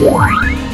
Why?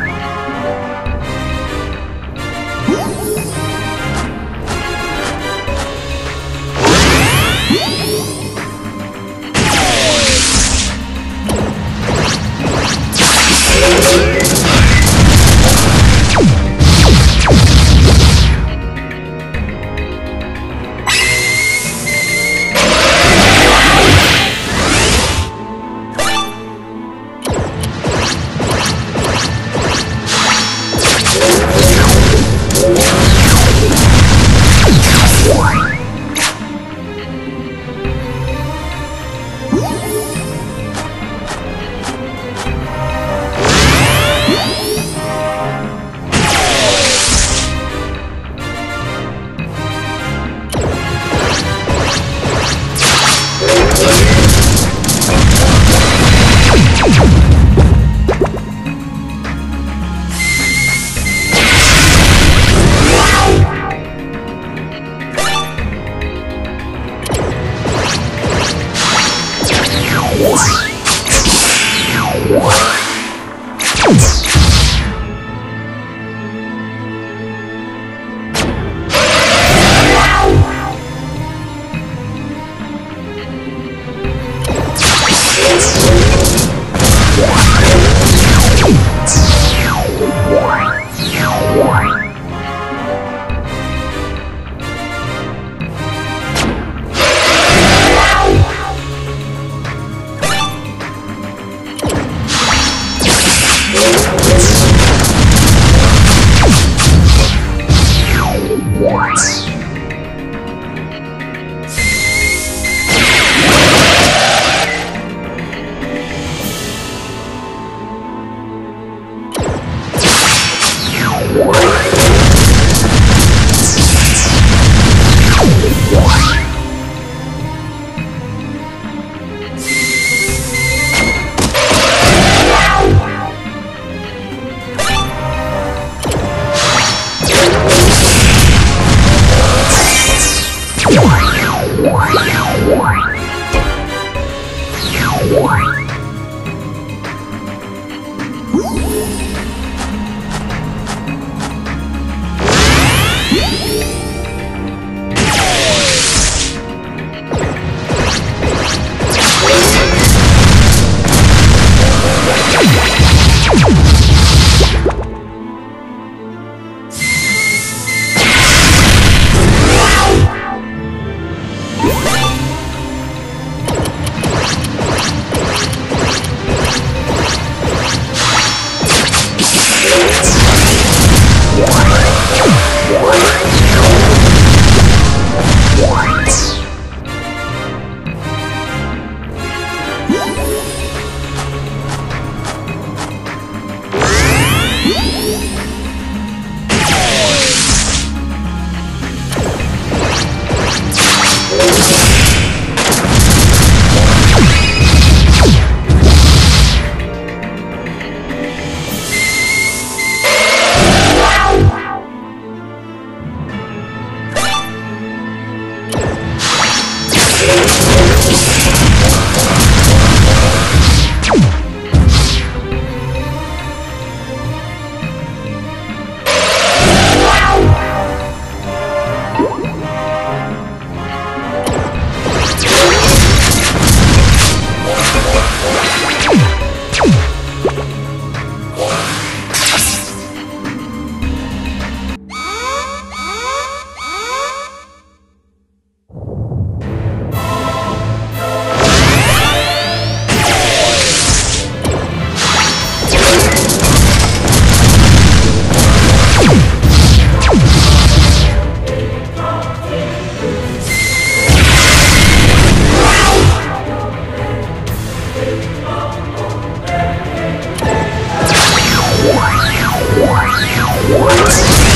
Shit! Let's go.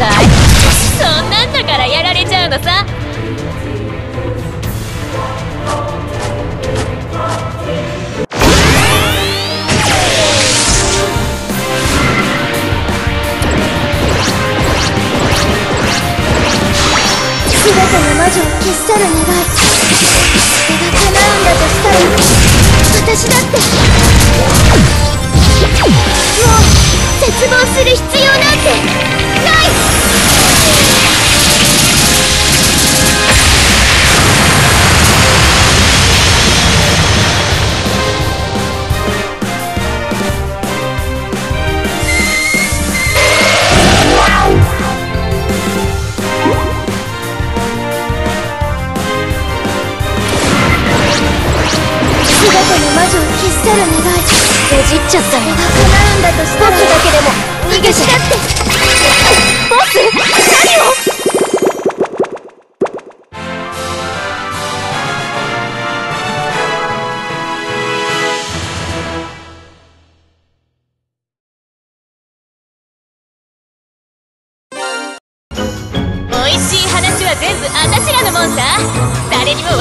そんなんだからやられちゃうのさ。全ての魔女を消し去る願い。それが叶うんだとしたら私だって。もう絶望する必要なんてない！じっちゃったよなくなんだとしたらだけでも逃げしだってボス何を誰にも